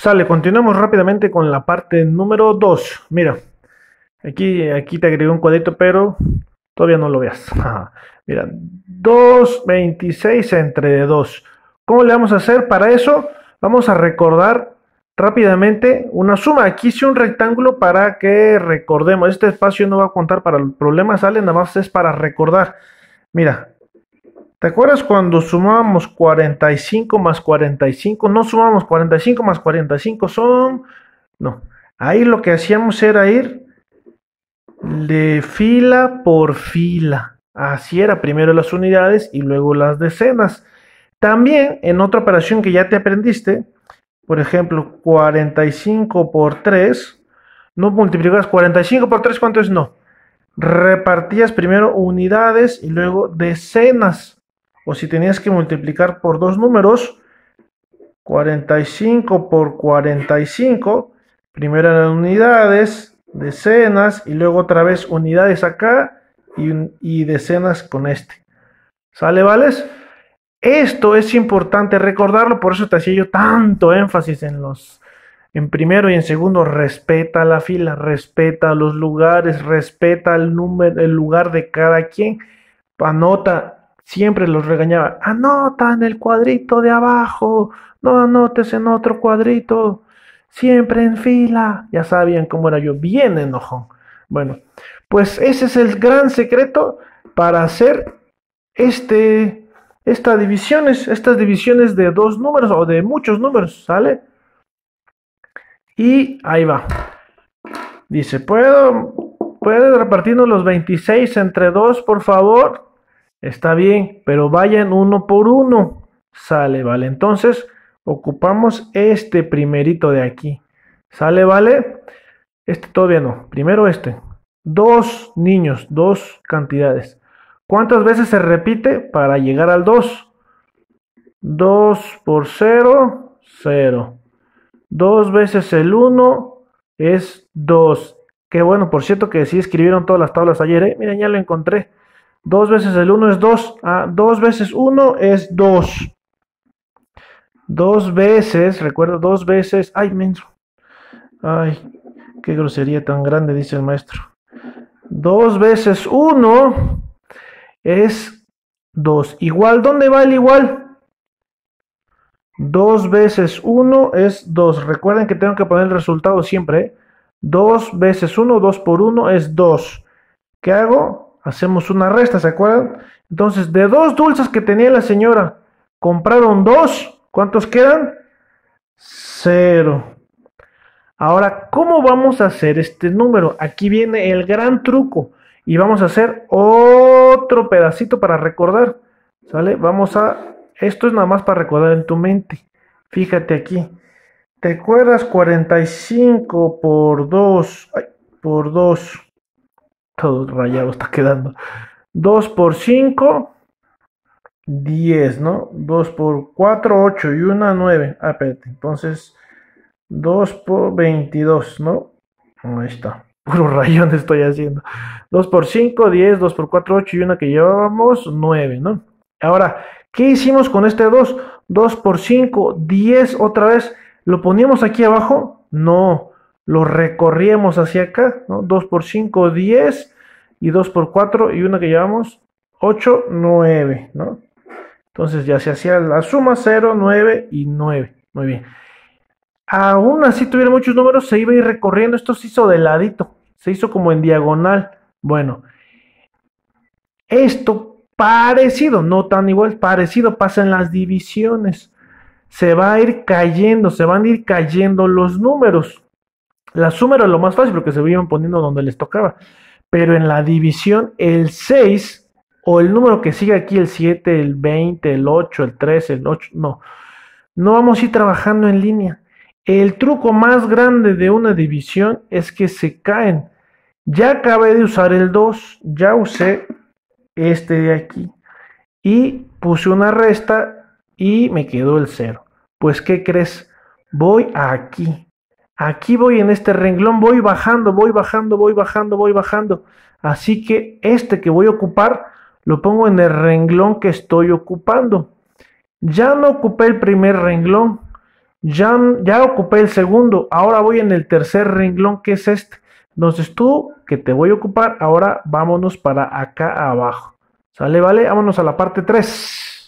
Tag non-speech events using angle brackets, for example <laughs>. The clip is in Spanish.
Sale, continuamos rápidamente con la parte número 2. Mira, aquí, aquí te agregué un cuadrito, pero todavía no lo veas. <laughs> Mira, 2.26 entre 2. ¿Cómo le vamos a hacer? Para eso vamos a recordar rápidamente una suma. Aquí hice un rectángulo para que recordemos. Este espacio no va a contar para el problema, sale, nada más es para recordar. Mira, ¿te acuerdas cuando sumábamos 45 más 45? No sumamos 45 más 45, son... No, ahí lo que hacíamos era ir de fila por fila. Así era, primero las unidades y luego las decenas. También en otra operación que ya te aprendiste, por ejemplo, 45 por 3, no multiplicas 45 por 3, ¿cuánto es? No. Repartías primero unidades y luego decenas. O si tenías que multiplicar por dos números, 45 por 45, primero eran unidades, decenas y luego otra vez unidades acá y, decenas con este. ¿Sale, vales? Esto es importante recordarlo, por eso te hacía yo tanto énfasis en los, en primero y en segundo, respeta la fila, respeta los lugares, respeta el número, el lugar de cada quien. Anota, siempre los regañaba, anota en el cuadrito de abajo, no anotes en otro cuadrito, siempre en fila. Ya sabían cómo era yo, bien enojón. Bueno, pues ese es el gran secreto para hacer este estas divisiones, estas divisiones de dos números o de muchos números, ¿sale? Y ahí va. Dice, ¿puedo, ¿puede repartirnos los 26 entre 2, por favor? Está bien, pero vayan uno por uno. Sale, vale. Entonces, ocupamos este primerito de aquí. ¿Sale, vale? Este todavía no. Primero este. Dos niños, dos cantidades. ¿Cuántas veces se repite para llegar al 2? 2 por 0, 0. 2 veces el 1 es 2. Qué bueno, por cierto que sí escribieron todas las tablas ayer. ¿eh? Miren, ya lo encontré. 2 veces el 1 es 2. Ah, 2 veces 1 es 2. 2 veces, recuerdo, 2 veces. Ay, menso. Ay, qué grosería tan grande, dice el maestro. 2 veces 1 es 2. Igual, ¿dónde va el igual? 2 veces 1 es 2. Recuerden que tengo que poner el resultado siempre. 2 ¿eh? veces 1, 2 por 1 es 2. ¿Qué hago? Hacemos una resta, ¿se acuerdan? Entonces, de dos dulces que tenía la señora, compraron dos. ¿Cuántos quedan? 0. Ahora, ¿cómo vamos a hacer este número? Aquí viene el gran truco. Y vamos a hacer otro pedacito para recordar. ¿Sale? Vamos a... Esto es nada más para recordar en tu mente. Fíjate aquí. ¿Te acuerdas 45 por 2? Ay, por 2. Todo rayado está quedando. 2 por 5, 10, ¿no? 2 por 4, 8 y 1, 9. Ah, espérate. Entonces, 2 por 22, ¿no? Ahí está. <laughs> Puro rayón estoy haciendo. 2 por 5, 10, 2 por 4, 8 y una que llevábamos, 9, ¿no? Ahora, ¿qué hicimos con este 2? 2 por 5, 10 otra vez. ¿Lo poníamos aquí abajo? No, lo recorríamos hacia acá, ¿no? 2 por 5, 10 y 2 por 4 y una que llevamos, 8, 9, ¿no? Entonces ya se hacía la suma 0, 9 y 9. Muy bien aún así tuviera muchos números, se iba a ir recorriendo. Esto se hizo de ladito, se hizo como en diagonal. Bueno, esto parecido, no tan igual, parecido pasa en las divisiones. Se va a ir cayendo, se van a ir cayendo los números. La suma era lo más fácil porque se iban poniendo donde les tocaba. Pero en la división, el 6 o el número que sigue aquí, el 7, el 20, el 8, el 13, el 8, no. No vamos a ir trabajando en línea. El truco más grande de una división es que se caen. Ya acabé de usar el 2, ya usé este de aquí y puse una resta y me quedó el 0. Pues ¿qué crees? Voy aquí. Aquí voy en este renglón, voy bajando, voy bajando, voy bajando, voy bajando. Así que este que voy a ocupar lo pongo en el renglón que estoy ocupando. Ya no ocupé el primer renglón, Ya, ya ocupé el segundo, ahora voy en el tercer renglón que es este. Entonces tú, que te voy a ocupar, ahora vámonos para acá abajo. ¿Sale? ¿Vale? Vámonos a la parte 3.